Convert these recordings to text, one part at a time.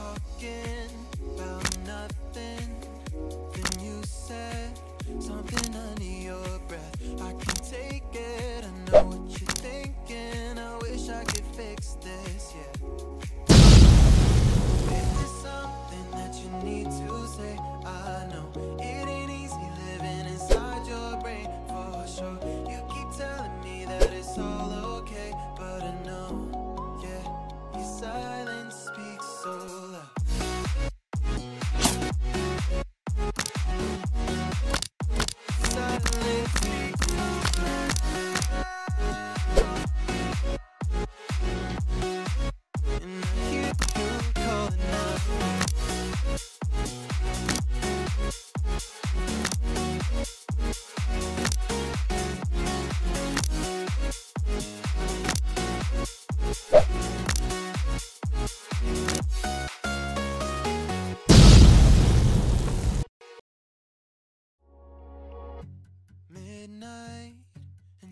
talking about nothing. Then you said something under your breath. I can take it. I know what you're thinking. I wish I could fix this, yeah.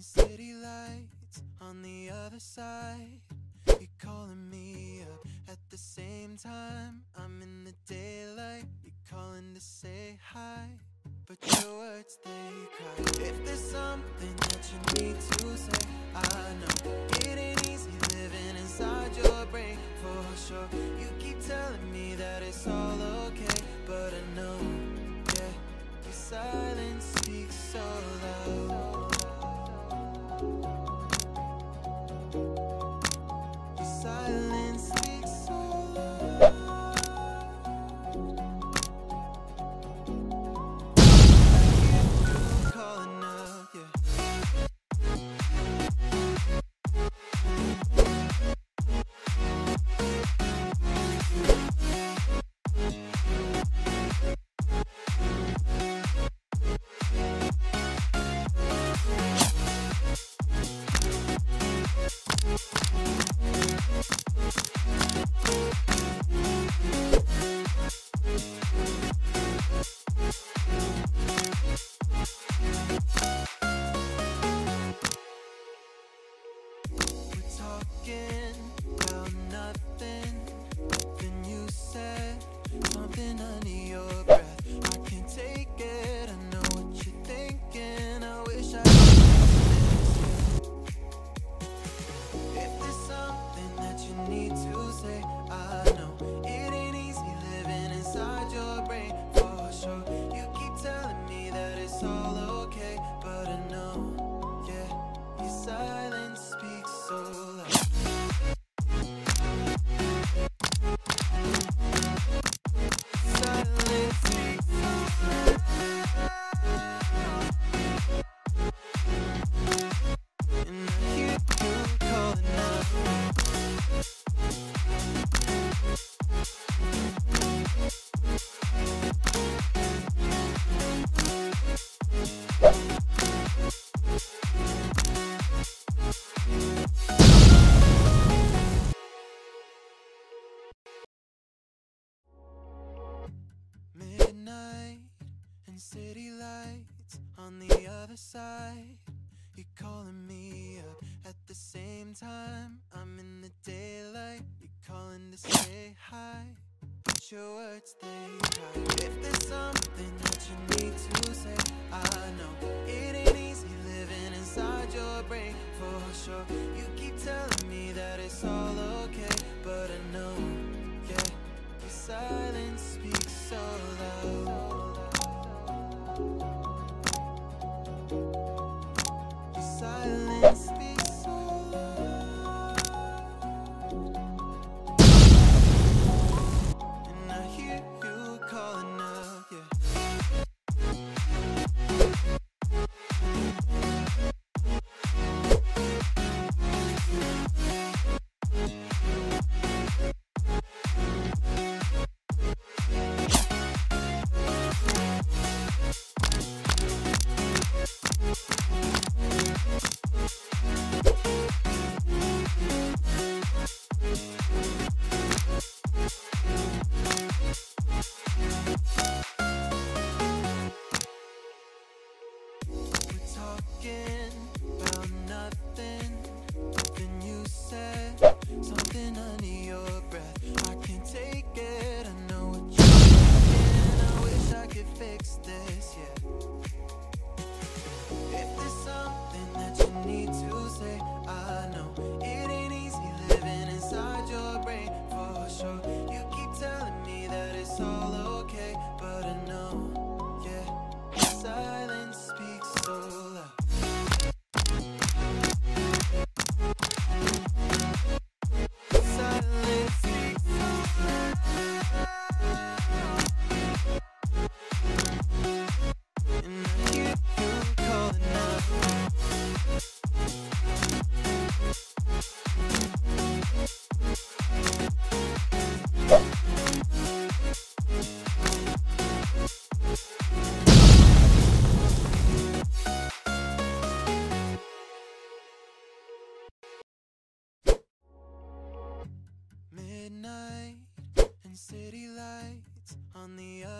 City lights on the other side. You're calling me up at the same time. I'm in the daylight. You're calling to say hi, but your words they talking about nothing. Then you said something under your breath. I can't take it. I know what you're thinking. I wish I could. If there's something that you need to say, I know city lights on the other side. You're calling me up at the same time. I'm in the daylight. You're calling to say hi, but your words they cry. If there's something that you need to say, I know it ain't easy living inside your brain for sure. You keep telling me that it's all okay, but I know, yeah, your silence